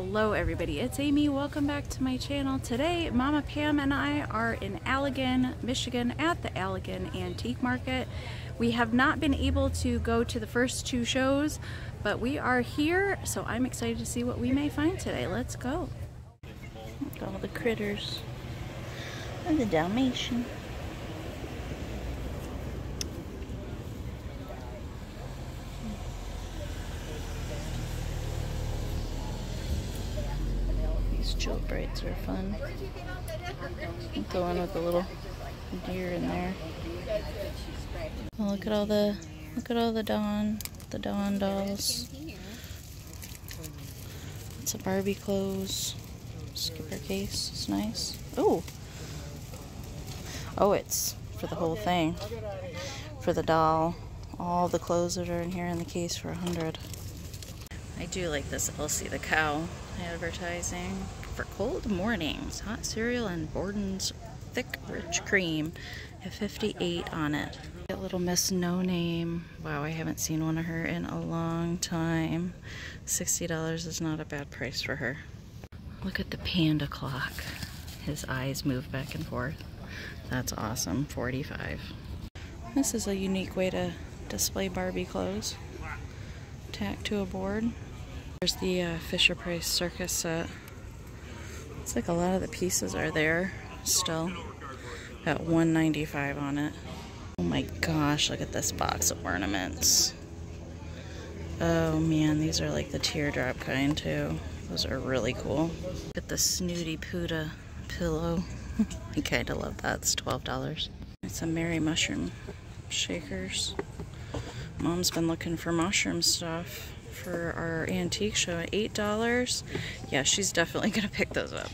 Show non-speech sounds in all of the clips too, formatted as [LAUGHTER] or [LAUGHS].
Hello everybody, it's Amy. Welcome back to my channel. Today, Mama Pam and I are in Allegan, Michigan at the Allegan Antique Market. We have not been able to go to the first two shows, but we are here, so I'm excited to see what we may find today. Let's go. Look at all the critters. And the Dalmatian. These jewel braids are fun. The one with the little deer in there. Oh, look at all the look at all the Dawn the Dawn dolls. It's a Barbie clothes. Skipper case. It's nice. Oh. Oh, it's for the whole thing. For the doll. All the clothes that are in here in the case for a hundred. I do like this Elsie the cow advertising for cold mornings. Hot cereal and Borden's thick rich cream at 58 on it. Little Miss No Name. Wow, I haven't seen one of her in a long time. $60 is not a bad price for her. Look at the panda clock. His eyes move back and forth. That's awesome. 45. This is a unique way to display Barbie clothes. Tacked to a board. There's the uh, Fisher Price Circus set. Looks like a lot of the pieces are there still. Got 195 on it. Oh my gosh, look at this box of ornaments. Oh man, these are like the teardrop kind too. Those are really cool. Look at the Snooty Puda pillow. [LAUGHS] I kind of love that. It's $12. It's a Merry Mushroom shakers. Mom's been looking for mushroom stuff for our antique show at $8. Yeah, she's definitely [LAUGHS] going to pick those up.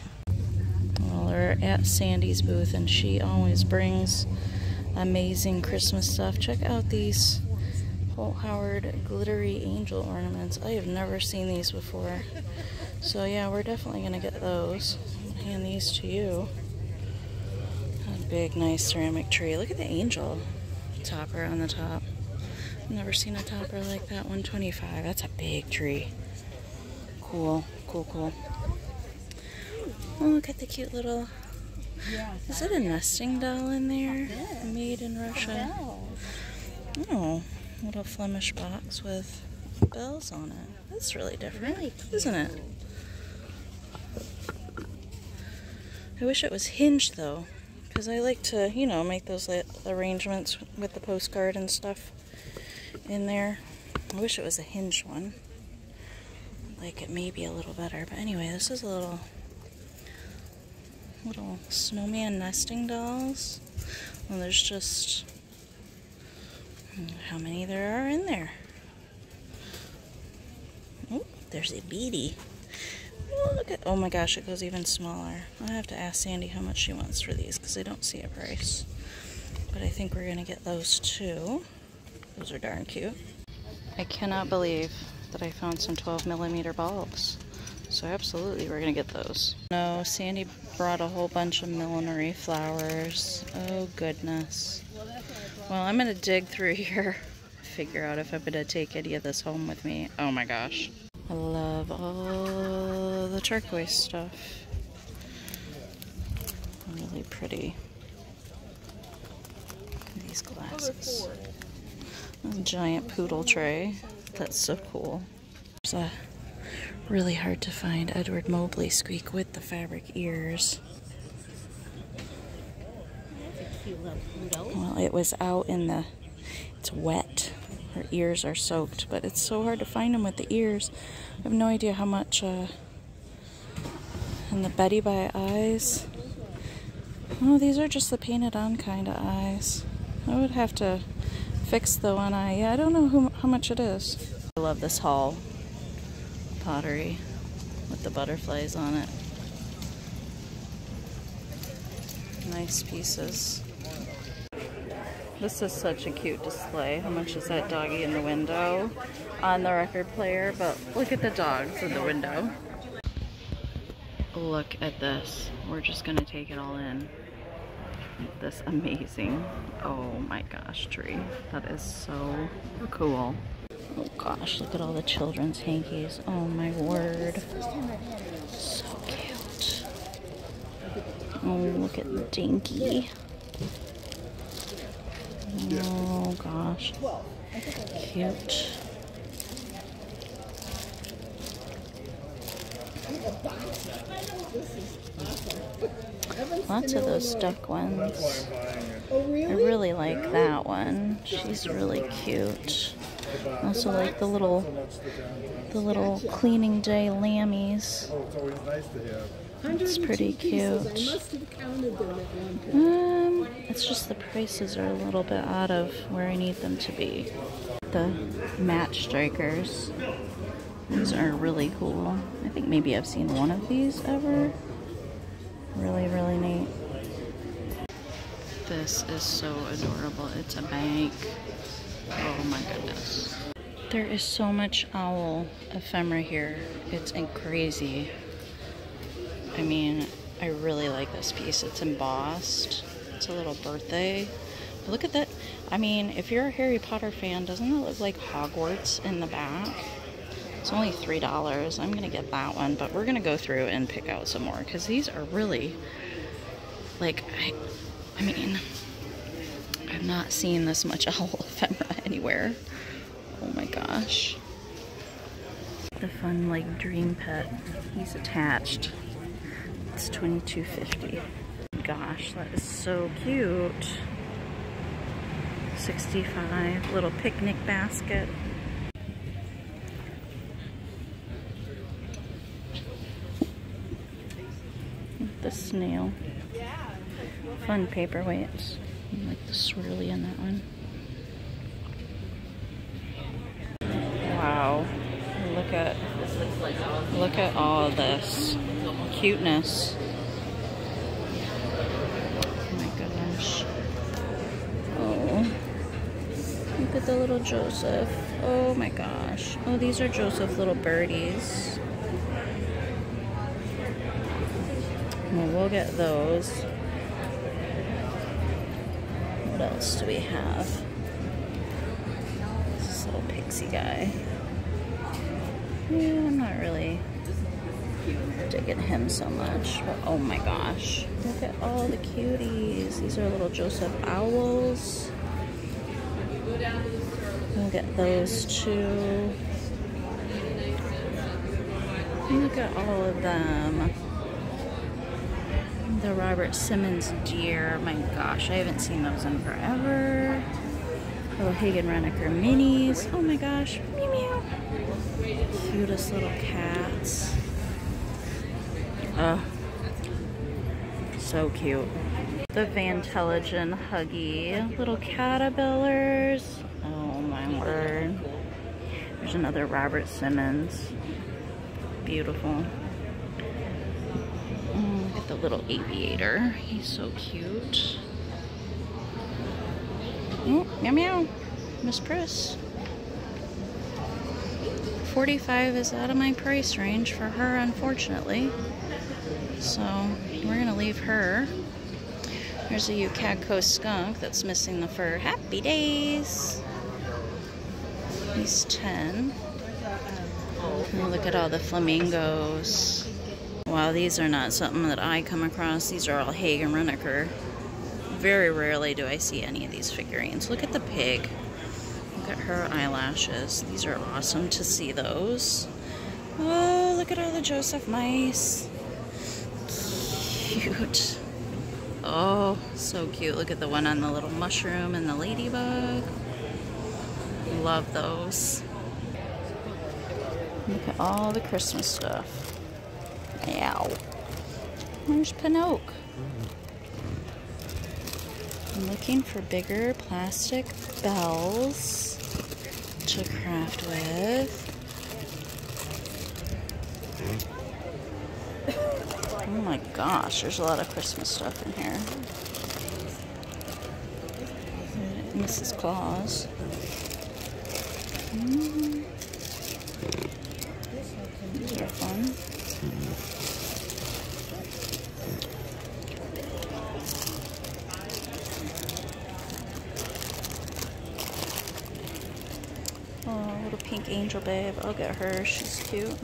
Well, we're at Sandy's booth and she always brings amazing Christmas stuff. Check out these Holt Howard glittery angel ornaments. I have never seen these before. So yeah, we're definitely going to get those. hand these to you. A big, nice ceramic tree. Look at the angel topper on the top. Never seen a topper like that. 125. That's a big tree. Cool, cool, cool. Oh, look at the cute little. Is it a nesting doll in there? Made in Russia. Oh, little Flemish box with bells on it. That's really different, isn't it? I wish it was hinged though, because I like to, you know, make those arrangements with the postcard and stuff in there. I wish it was a hinged one. Like it may be a little better. But anyway, this is a little little snowman nesting dolls. Well, there's just hmm, how many there are in there. Oh, there's a beady. Look at, oh my gosh, it goes even smaller. I have to ask Sandy how much she wants for these because I don't see a price. But I think we're going to get those too. Those are darn cute. I cannot believe that I found some 12 millimeter bulbs. So absolutely we're gonna get those. No, Sandy brought a whole bunch of millinery flowers. Oh goodness. Well, I'm gonna dig through [LAUGHS] here, figure out if I'm gonna take any of this home with me. Oh my gosh. I love all the turquoise stuff. Really pretty. These glasses. Giant poodle tray. That's so cool. There's a really hard to find Edward Mobley squeak with the fabric ears. Well, it was out in the, it's wet. Her ears are soaked, but it's so hard to find them with the ears. I have no idea how much, uh, and the Betty by eyes. Oh, these are just the painted on kind of eyes. I would have to fix the one eye. Yeah, I don't know who, how much it is. I love this hall pottery with the butterflies on it. Nice pieces. This is such a cute display. How much is that doggy in the window on the record player? But look at the dogs in the window. Look at this. We're just gonna take it all in this amazing, oh my gosh, tree. That is so cool. Oh gosh, look at all the children's hankies. Oh my word. So cute. Oh, look at Dinky. Oh gosh. Cute. Lots of those duck ones. I really like that one. She's really cute. Also like the little the little cleaning day lammies. It's pretty cute. Um, it's just the prices are a little bit out of where I need them to be. The match strikers. These are really cool. I think maybe I've seen one of these ever. Really, really neat. This is so adorable. It's a bank. Oh my goodness. There is so much owl ephemera here. It's crazy. I mean, I really like this piece. It's embossed. It's a little birthday. But look at that. I mean, if you're a Harry Potter fan, doesn't it look like Hogwarts in the back? It's only $3. I'm going to get that one, but we're going to go through and pick out some more because these are really, like, I, I mean, I've not seen this much [LAUGHS] owl ephemera anywhere. Oh my gosh. The fun, like, dream pet. He's attached. It's $22.50. Gosh, that is so cute. 65 little picnic basket. The snail. Fun paperweights. I like the swirly in that one. Wow. Look at look at all this cuteness. Oh my gosh. Oh. Look at the little Joseph. Oh my gosh. Oh, these are Joseph little birdies. Well, we'll get those. What else do we have? This little pixie guy. Yeah, I'm not really digging him so much. But oh my gosh. Look at all the cuties. These are little Joseph owls. We'll get those too. Look at all of them the Robert Simmons deer. Oh my gosh, I haven't seen those in forever. Little Hagen Renaker minis. Oh my gosh. Meow meow. Cutest little cats. Oh, so cute. The Van Tellingen Huggy. Little caterpillars. Oh my word. There's another Robert Simmons. Beautiful little aviator. He's so cute. Oh, meow meow. Miss Priss. 45 is out of my price range for her, unfortunately. So we're gonna leave her. There's a Ucagco skunk that's missing the fur. Happy days! He's 10. And look at all the flamingos. Wow, these are not something that I come across. These are all Hagen Renaker. Very rarely do I see any of these figurines. Look at the pig. Look at her eyelashes. These are awesome to see those. Oh, look at all the Joseph mice. Cute. Oh, so cute. Look at the one on the little mushroom and the ladybug. Love those. Look at all the Christmas stuff. Ow. Where's Pinoc? I'm looking for bigger plastic bells to craft with. Oh my gosh, there's a lot of Christmas stuff in here. Mrs. Claus. Mm -hmm. These are fun. Oh. little pink angel babe. I'll get her. She's cute.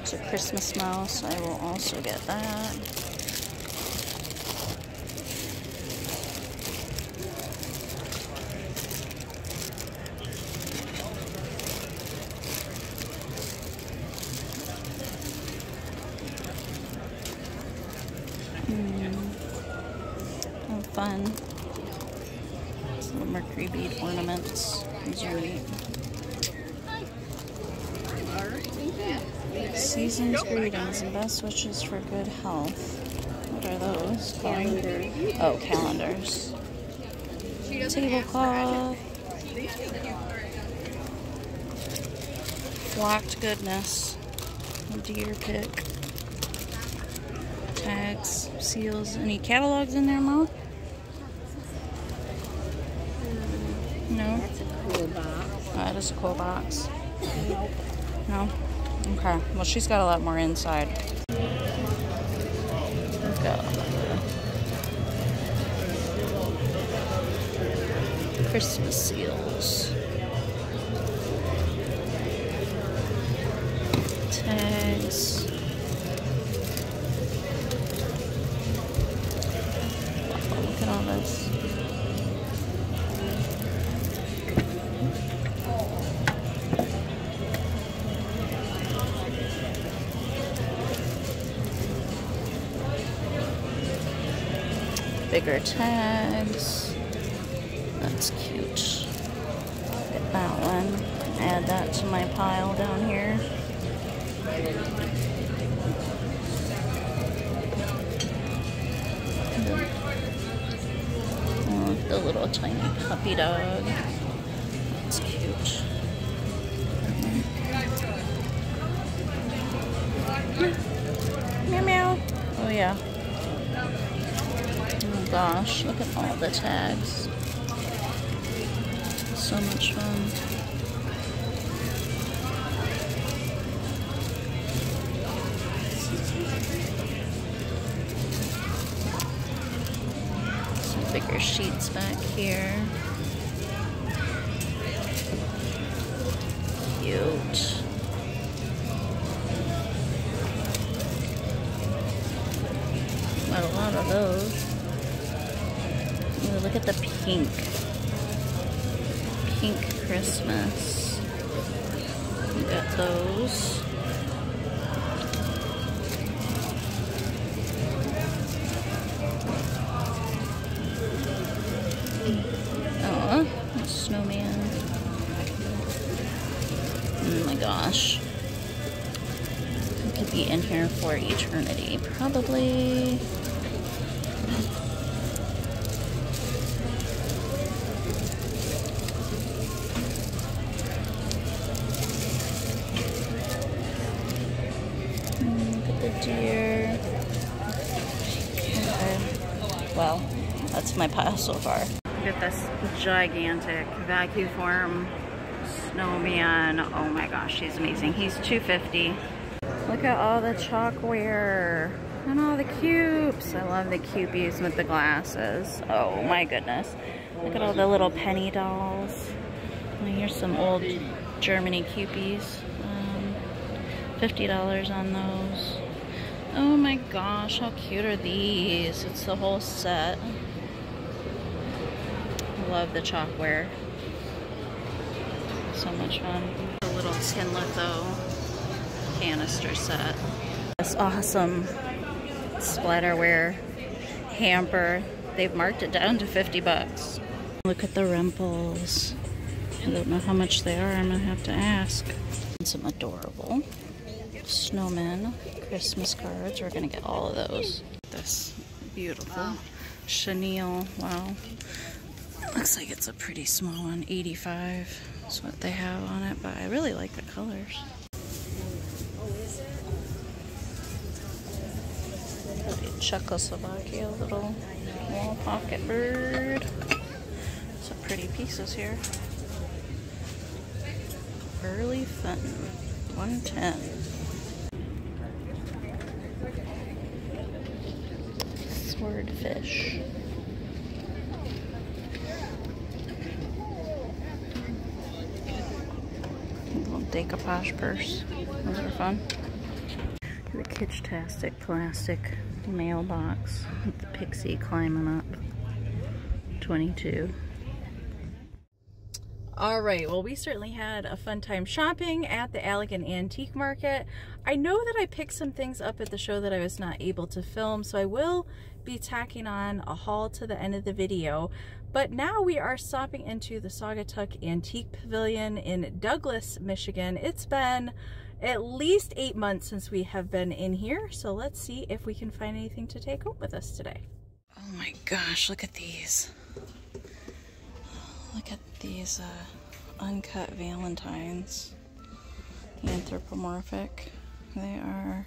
It's a Christmas mouse. I will also get that. fun. These little mercury bead ornaments. These are neat. Season's greetings and best wishes for good health. What are those? Calendars. Oh, calendars. Tablecloth. Flocked goodness. Deer pick. Tags, seals. Any catalogs in there, Mom? No? That's a cool box. Oh, that is a cool box. Nope. No? Okay. Well, she's got a lot more inside. Christmas seals. Tags. That's cute. Get that one. Add that to my pile down here. Oh, the little tiny puppy dog. That's cute. Meow meow. Oh yeah gosh, look at all the tags. So much fun. Bigger sheets back here. Those. Oh, snowman. Oh my gosh. Could be in here for eternity. Probably my pile so far. Look at this gigantic vacuum form snowman. Oh my gosh, he's amazing. He's 250. Look at all the chalkware and all the cubes. I love the Kewpies with the glasses. Oh my goodness. Look at all the little penny dolls. here's some old Germany Kewpies. Um, $50 on those. Oh my gosh, how cute are these? It's the whole set. Love the chalkware. So much fun. A little tin litho canister set. This awesome splatterware hamper. They've marked it down to 50 bucks. Look at the Rempels. I don't know how much they are. I'm gonna have to ask. Some adorable snowmen Christmas cards. We're gonna get all of those. This beautiful chenille. Wow. Looks like it's a pretty small one. 85 is what they have on it, but I really like the colors. Czechoslovakia little wall pocket bird. Some pretty pieces here. Early Fenton, 110. swordfish. Decoupage purse. Those are fun. The Kitschtastic plastic mailbox with the pixie climbing up. 22. All right, well, we certainly had a fun time shopping at the Allegan Antique Market. I know that I picked some things up at the show that I was not able to film, so I will be tacking on a haul to the end of the video. But now we are stopping into the Saugatuck Antique Pavilion in Douglas, Michigan. It's been at least eight months since we have been in here, so let's see if we can find anything to take home with us today. Oh my gosh, look at these. Look at these uh, uncut valentines. Anthropomorphic. They are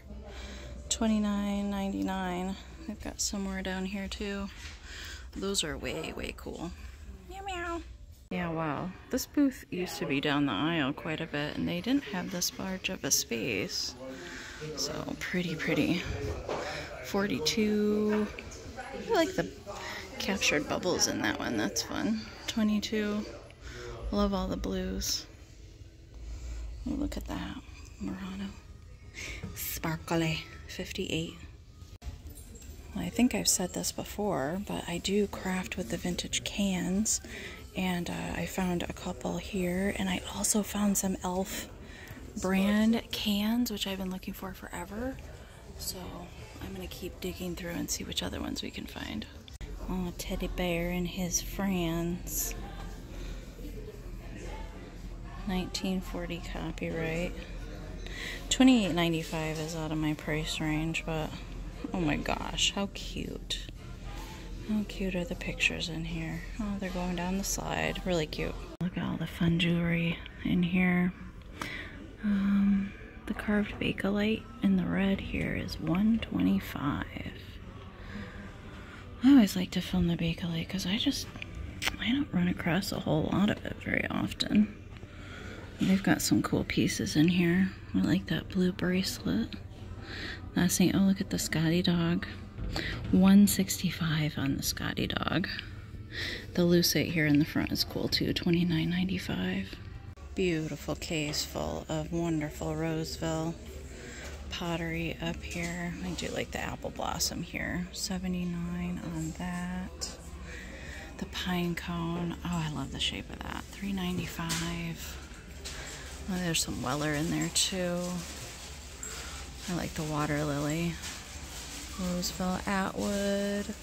$29.99. They've got some more down here too. Those are way, way cool. Meow meow. Yeah, wow. This booth used to be down the aisle quite a bit and they didn't have this large of a space. So pretty, pretty. 42. I like the captured bubbles in that one. That's fun. 22. Love all the blues. Look at that. Murano. Sparkly. 58. I think I've said this before, but I do craft with the vintage cans. And uh, I found a couple here. And I also found some e.l.f. brand cans, which I've been looking for forever. So I'm going to keep digging through and see which other ones we can find. Oh, teddy bear and his friends. 1940 copyright. 28.95 is out of my price range, but oh my gosh, how cute. How cute are the pictures in here? Oh, they're going down the slide. Really cute. Look at all the fun jewelry in here. Um, the carved bakelite in the red here is 125 I always like to film the Bakelite because I just, I don't run across a whole lot of it very often. They've got some cool pieces in here. I like that blue bracelet. That's St. Oh, look at the Scotty dog. 165 on the Scotty dog. The lucite here in the front is cool too, 29.95. Beautiful case full of wonderful Roseville pottery up here. I do like the apple blossom here. 79 on that. The pine cone. Oh, I love the shape of that. 395. Oh, there's some Weller in there too. I like the water lily. Roseville Atwood.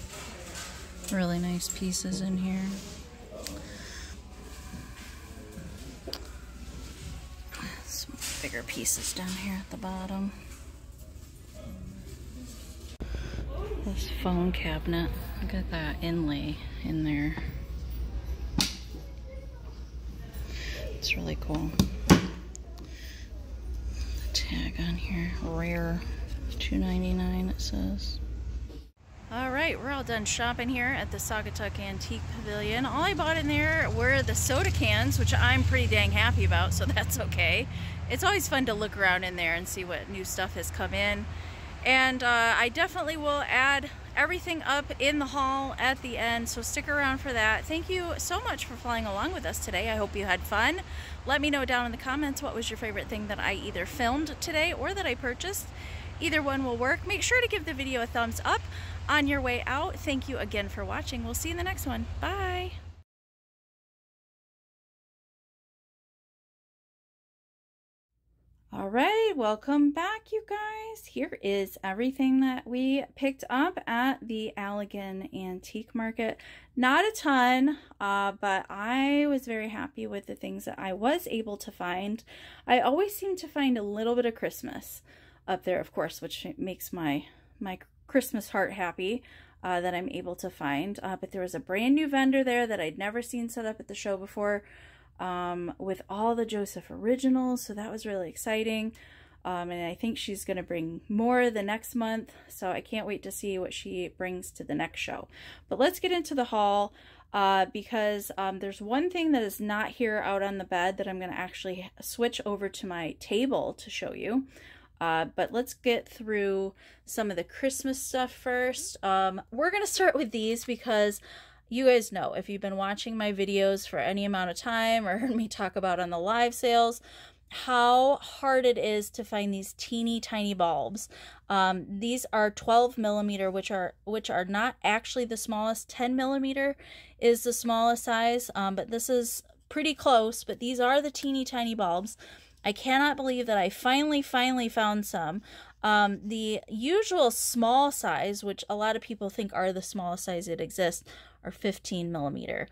Really nice pieces in here. Some bigger pieces down here at the bottom. This phone cabinet. Look at that inlay in there. It's really cool. Tag on here, rare, $2.99 it says. All right, we're all done shopping here at the Saugatuck Antique Pavilion. All I bought in there were the soda cans, which I'm pretty dang happy about, so [LAUGHS] that's okay. It's always fun to look around in there and see what new stuff has come in. And uh, I definitely will add everything up in the haul at the end, so stick around for that. Thank you so much for flying along with us today. I hope you had fun. Let me know down in the comments what was your favorite thing that I either filmed today or that I purchased. Either one will work. Make sure to give the video a thumbs up on your way out. Thank you again for watching. We'll see you in the next one. Bye! All right, welcome back, you guys. Here is everything that we picked up at the Allegan Antique Market. Not a ton, uh, but I was very happy with the things that I was able to find. I always seem to find a little bit of Christmas up there, of course, which makes my, my Christmas heart happy. Uh, that I'm able to find. Uh, but there was a brand new vendor there that I'd never seen set up at the show before um, with all the Joseph originals. So that was really exciting. Um, and I think she's going to bring more the next month. So I can't wait to see what she brings to the next show. But let's get into the haul uh, because um, there's one thing that is not here out on the bed that I'm going to actually switch over to my table to show you. Uh, but let's get through some of the Christmas stuff first. Um, we're going to start with these because you guys know if you've been watching my videos for any amount of time or [LAUGHS] heard me talk about on the live sales, how hard it is to find these teeny tiny bulbs. Um, these are 12 millimeter, which are which are not actually the smallest. 10 millimeter is the smallest size, um, but this is pretty close. But these are the teeny tiny bulbs. I cannot believe that I finally, finally found some. Um, the usual small size, which a lot of people think are the smallest size that exists, are 15 millimeter.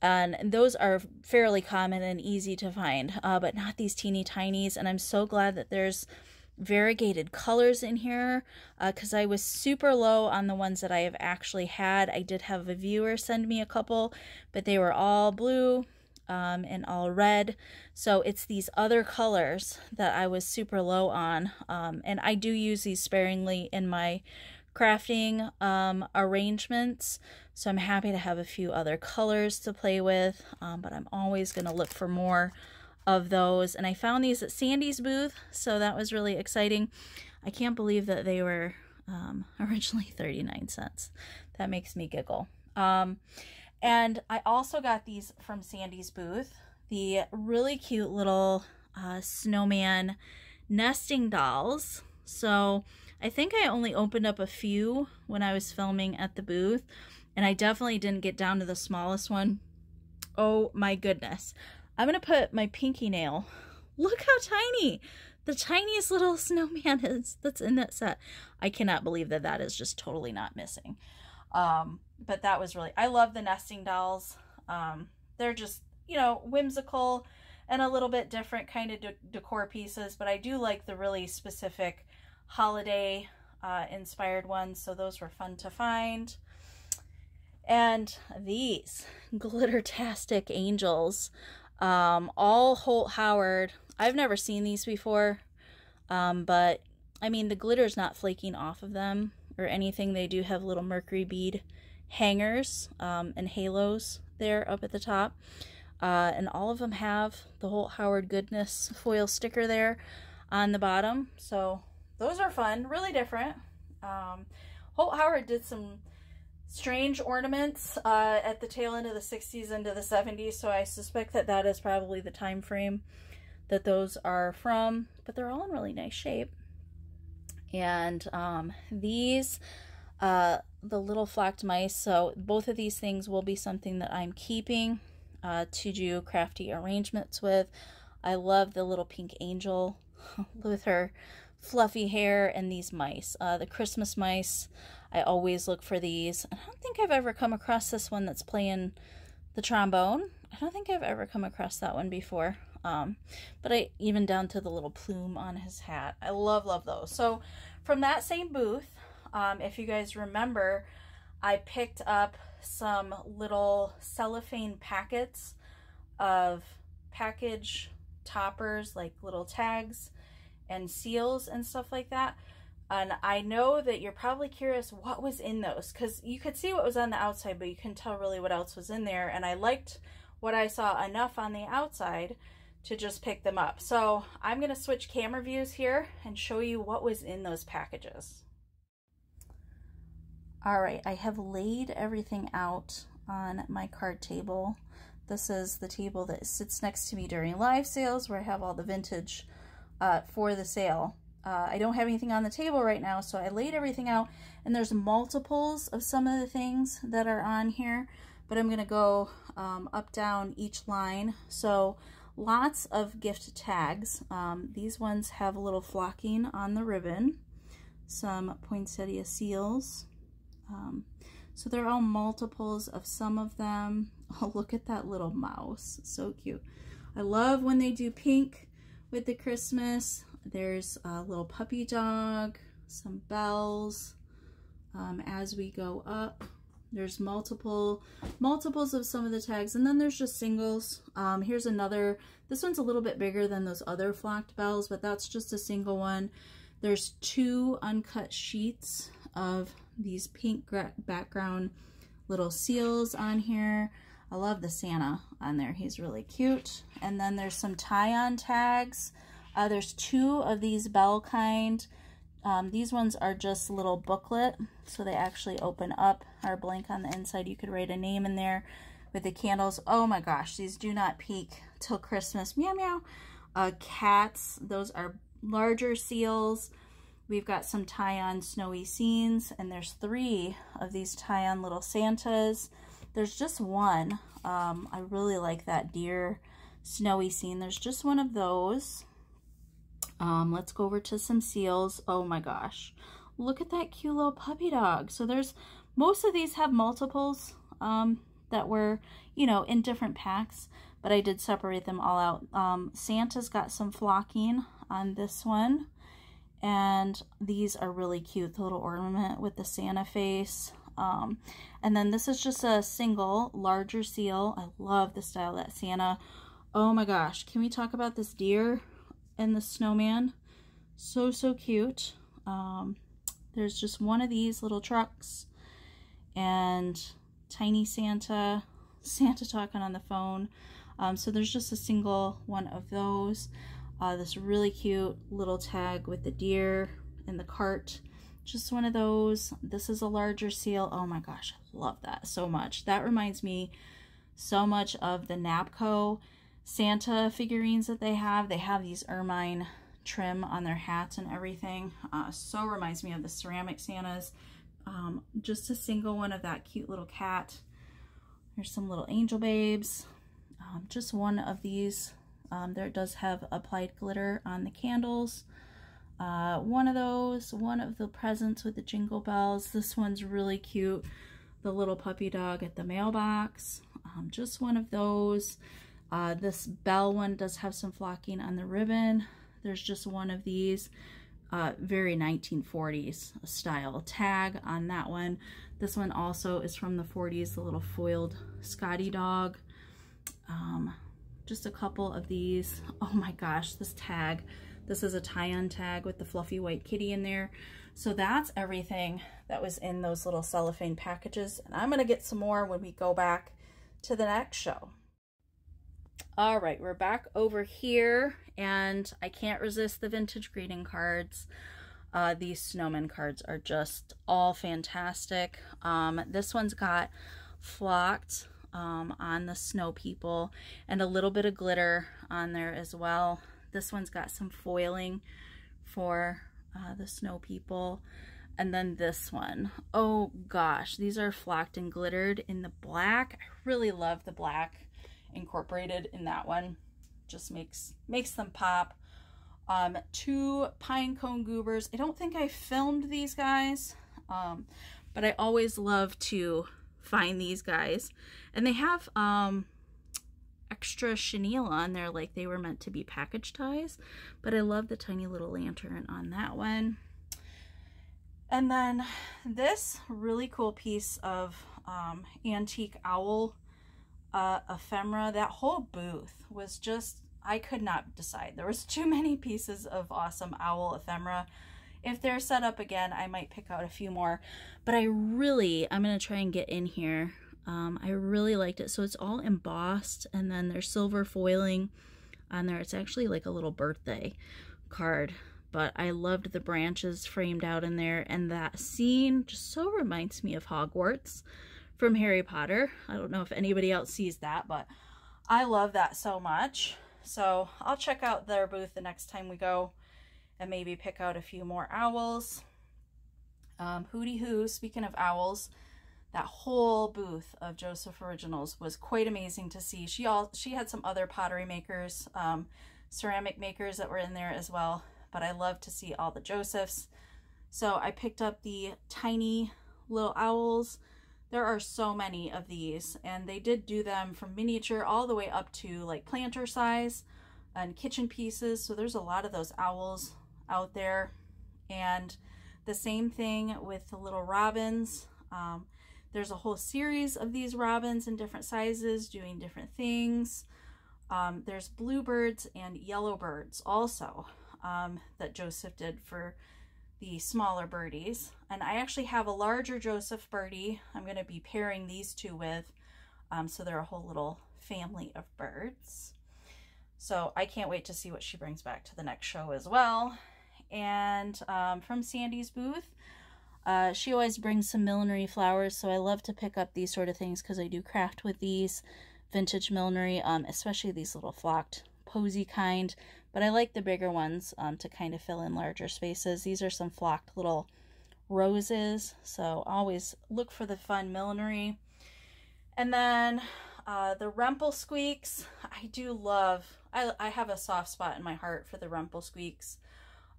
And those are fairly common and easy to find, uh, but not these teeny tinies. And I'm so glad that there's variegated colors in here because uh, I was super low on the ones that I have actually had. I did have a viewer send me a couple, but they were all blue, um, and all red. So it's these other colors that I was super low on. Um, and I do use these sparingly in my crafting um, arrangements. So I'm happy to have a few other colors to play with, um, but I'm always going to look for more of those. And I found these at Sandy's booth, so that was really exciting. I can't believe that they were um, [LAUGHS] originally 39 cents. That makes me giggle. Um, and I also got these from Sandy's booth. The really cute little uh, snowman nesting dolls. So I think I only opened up a few when I was filming at the booth. And I definitely didn't get down to the smallest one. Oh my goodness. I'm going to put my pinky nail. Look how tiny the tiniest little [LAUGHS] snowman is that's in that set. I cannot believe that that is just totally not missing. Um, but that was really, I love the nesting dolls. Um, they're just, you know, whimsical and a little bit different kind of de decor pieces, but I do like the really specific holiday uh, inspired ones. So those were fun to find. And these [LAUGHS] Glittertastic Angels, um, all Holt Howard. I've never seen these before, um, but I mean, the glitter's not flaking off of them or anything. They do have little mercury bead hangers um, and halos there up at the top. Uh, and all of them have the Holt Howard Goodness foil sticker there on the bottom. So those are fun, really different. Um, Holt Howard did some strange ornaments uh, at the tail end of the 60s into the 70s, so I suspect that that is probably the time frame that those are from, but they're all in really nice shape. And um, these, uh, the little flocked mice, so both of these things will be something that I'm keeping uh, to do crafty arrangements with. I love the little pink angel [LAUGHS] with her fluffy hair and these mice. Uh, the Christmas mice, I always look for these. I don't think I've ever come across this one that's playing the trombone. I don't think I've ever come across that one before. Um, but I even down to the little plume on his hat. I love, love those. So from that same booth, um, if you guys remember, I picked up some little cellophane packets of package toppers, like little tags and seals and stuff like that. And I know that you're probably curious what was in those because you could see what was on the outside, but you couldn't tell really what else was in there. And I liked what I saw enough on the outside to just pick them up. So I'm going to switch camera views here and show you what was in those packages. All right, I have laid everything out on my card table. This is the table that sits next to me during live sales where I have all the vintage uh, for the sale. Uh, I don't have anything on the table right now, so I laid everything out, and there's multiples of some of the things that are on here, but I'm going to go um, up, down each line. So lots of gift tags. Um, these ones have a little flocking on the ribbon, some poinsettia seals. Um, so they're all multiples of some of them. [LAUGHS] Oh, look at that little mouse. So cute. I love when they do pink with the Christmas. There's a little puppy dog, some bells um, as we go up. There's multiple, multiples of some of the tags, and then there's just singles. Um, here's another, this one's a little bit bigger than those other flocked bells, but that's just a single one. There's two uncut sheets of these pink background little seals on here. I love the Santa on there. He's really cute. And then there's some tie-on tags. Uh, there's two of these bell kind. Um, these ones are just little booklet, so they actually open up, are blank on the inside. You could write a name in there with the candles. Oh my gosh, these do not peak till Christmas. Meow, meow. Uh, cats, those are larger seals. We've got some tie-on snowy scenes, and there's three of these tie-on little Santas. There's just one. Um, I really like that deer snowy scene. There's just one of those. Um, let's go over to some seals. Oh my gosh. Look at that cute little puppy dog. So there's, most of these have multiples um, that were, you know, in different packs, but I did separate them all out. Um, Santa's got some flocking on this one. And these are really cute, the little ornament with the Santa face. Um, and then this is just a single larger seal. I love the style that Santa. Oh my gosh, can we talk about this deer? and the snowman. So, so cute. Um, there's just one of these little trucks and tiny Santa, Santa talking on the phone. Um, so there's just a single one of those. Uh, this really cute little tag with the deer and the cart. Just one of those. This is a larger seal. Oh my gosh, I love that so much. That reminds me so much of the Napco Santa figurines that they have. They have these ermine trim on their hats and everything. Uh, so reminds me of the ceramic Santas. Um, just a single one of that cute little cat. There's some little angel babes. Um, just one of these. Um, there does have applied glitter on the candles. Uh, one of those, one of the presents with the jingle bells. This one's really cute. The little puppy dog at the mailbox. Um, just one of those. Uh, this bell one does have some flocking on the ribbon. There's just one of these. Uh, very 1940s style tag on that one. This one also is from the 40s, the little foiled Scotty dog. Um, just a couple of these. Oh my gosh, this tag. This is a tie-on tag with the fluffy white kitty in there. So that's everything that was in those little cellophane packages. And I'm going to get some more when we go back to the next show. All right, we're back over here and I can't resist the vintage greeting cards. Uh, these snowman cards are just all fantastic. Um, this one's got flocked um, on the snow people and a little bit of glitter on there as well. This one's got some foiling for uh, the snow people. And then this one, oh gosh, these are flocked and glittered in the black. I really love the black incorporated in that one. Just makes makes them pop. Um, two pine cone goobers. I don't think I filmed these guys, um, but I always love to find these guys. And they have um, extra chenille on there like they were meant to be package ties. But I love the tiny little lantern on that one. And then this really cool piece of um, antique owl uh, ephemera, that whole booth was just, I could not decide. There was [LAUGHS] too many pieces of awesome owl ephemera. If they're set up again, I might pick out a few more. But I really, I'm going to try and get in here. Um, I really liked it. So it's all embossed and then there's silver foiling on there. It's actually like a little birthday card. But I loved the branches framed out in there. And that scene just so reminds me of Hogwarts from Harry Potter. I don't know if anybody else sees that, but I love that so much. So I'll check out their booth the next time we go and maybe pick out a few more owls. Um, Hootie Hoo, speaking of owls, that whole booth of Joseph Originals was quite amazing to see. She all she had some other pottery makers, um, ceramic makers that were in there as well, but I love to see all the Josephs. So I picked up the tiny little owls there are so many of these and they did do them from miniature all the way up to like planter size and kitchen pieces. So there's a lot of those owls out there. And the same thing with the little robins. Um, there's a whole series of these robins in different sizes doing different things. Um, there's bluebirds and yellowbirds also um, that Joseph did for the smaller birdies. And I actually have a larger Joseph birdie I'm going to be pairing these two with. Um, so they're a whole little family of birds. So I can't wait to see what she brings back to the next show as well. And um, from Sandy's booth, uh, she always brings some millinery flowers, so I love to pick up these sort of things because I do craft with these vintage millinery, um, especially these little flocked posy kind, but I like the bigger ones um, to kind of fill in larger spaces. These are some flocked little roses, so always look for the fun millinery. And then uh, the Rempel Squeaks, I do love, I, I have a soft spot in my heart for the Rempel Squeaks.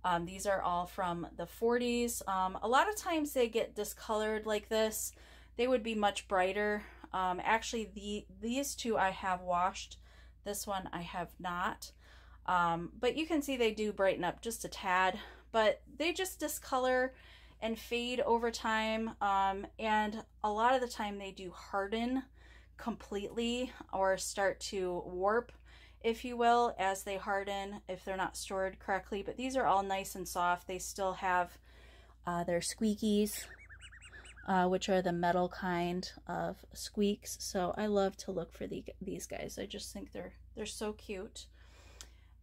Um, these are all from the 40s. Um, a lot of times they get discolored like this. They would be much brighter. Um, actually, the these two I have washed. This one I have not. Um, but you can see they do brighten up just a tad. But they just discolor and fade over time. Um, and a lot of the time they do harden completely or start to warp if you will, as they harden if they're not stored correctly. But these are all nice and soft. They still have uh, their squeakies, uh, which are the metal kind of squeaks. So I love to look for the, these guys. I just think they're they're so cute.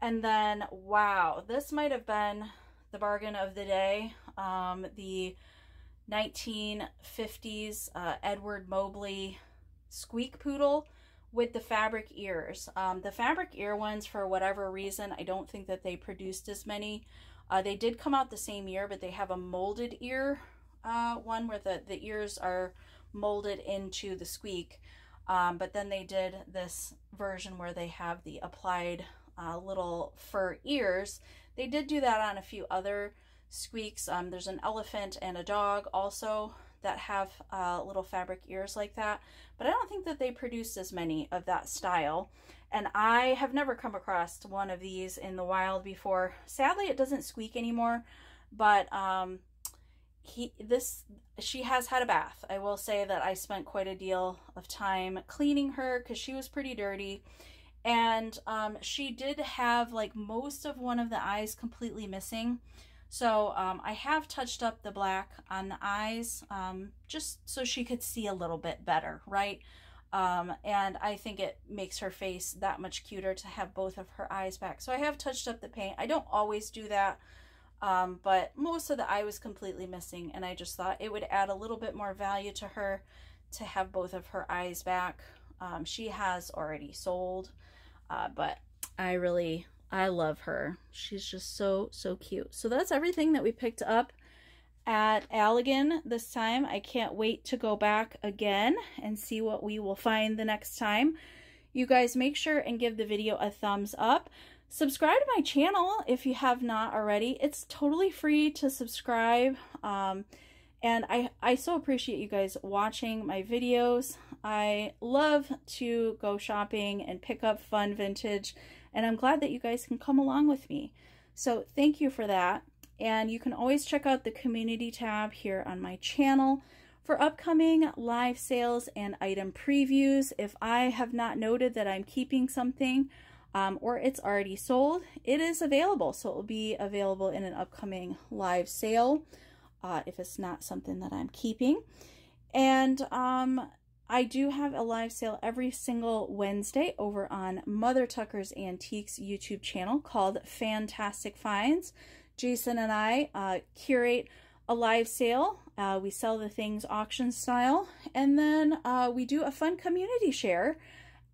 And then, wow, this might have been the bargain of the day. Um, the 1950s uh, Edward Mobley Squeak Poodle with the fabric ears. Um, the fabric ear ones, for whatever reason, I don't think that they produced as many. Uh, they did come out the same year, but they have a molded ear uh, one where the, the ears are molded into the squeak. Um, but then they did this version where they have the applied uh, little fur ears. They did do that on a few other squeaks. Um, there's an elephant and a dog also that have uh, little fabric ears like that, but I don't think that they produced as many of that style. And I have never come across one of these in the wild before. Sadly, it doesn't squeak anymore, but um, he this she has had a bath. I will say that I spent quite a deal of time cleaning her because she was pretty dirty. And um, she did have like most of one of the eyes completely missing. So um, I have touched up the black on the eyes um, just so she could see a little bit better, right? Um, and I think it makes her face that much cuter to have both of her eyes back. So I have touched up the paint. I don't always do that, um, but most of the eye was completely missing, and I just thought it would add a little bit more value to her to have both of her eyes back. Um, she has already sold, uh, but I really I love her. She's just so, so cute. So that's everything that we picked up at Allegan this time. I can't wait to go back again and see what we will find the next time. You guys make sure and give the video a thumbs up. Subscribe to my channel if you have not already. It's totally free to subscribe. Um, and I, I so appreciate you guys watching my videos. I love to go shopping and pick up fun vintage and I'm glad that you guys can come along with me. So thank you for that. And you can always check out the community tab here on my channel for upcoming live sales and item previews. If I have not noted that I'm keeping something um, or it's already sold, it is available. So it will be available in an upcoming live sale uh, if it's not something that I'm keeping. And um, I do have a live sale every single Wednesday over on Mother Tucker's Antiques YouTube channel called Fantastic Finds. Jason and I uh, curate a live sale. Uh, we sell the things auction style. And then uh, we do a fun community share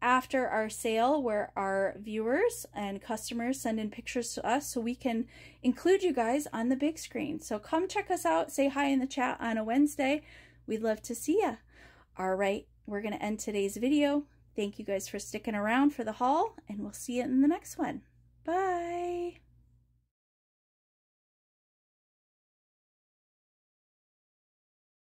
after our sale where our viewers and customers send in pictures to us so we can include you guys on the big screen. So come check us out. Say hi in the chat on a Wednesday. We'd love to see you. All right, we're going to end today's video. Thank you guys for sticking around for the haul, and we'll see you in the next one. Bye!